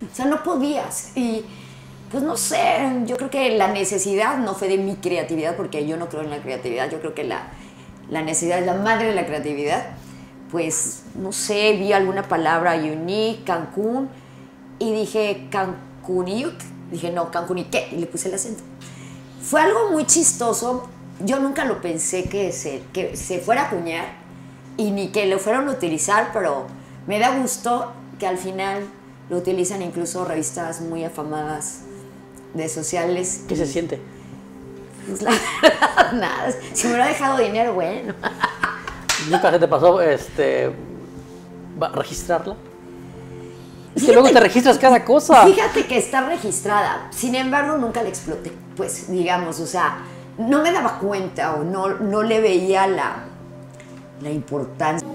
O sea, no podías. Y pues no sé, yo creo que la necesidad no fue de mi creatividad, porque yo no creo en la creatividad, yo creo que la, la necesidad es la madre de la creatividad. Pues no sé, vi alguna palabra unique, Cancún, y dije Cancuniuk, dije no, Cancunique, y le puse el acento. Fue algo muy chistoso, yo nunca lo pensé que se, que se fuera a acuñar y ni que lo fueran a utilizar, pero me da gusto que al final lo utilizan incluso revistas muy afamadas de sociales. ¿Qué se siente? Pues la verdad, nada. Si me hubiera dejado dinero, bueno. ¿Nunca se te pasó este, registrarla? Es que luego te registras cada cosa. Fíjate que está registrada, sin embargo nunca la exploté, pues digamos, o sea, no me daba cuenta o no, no le veía la, la importancia.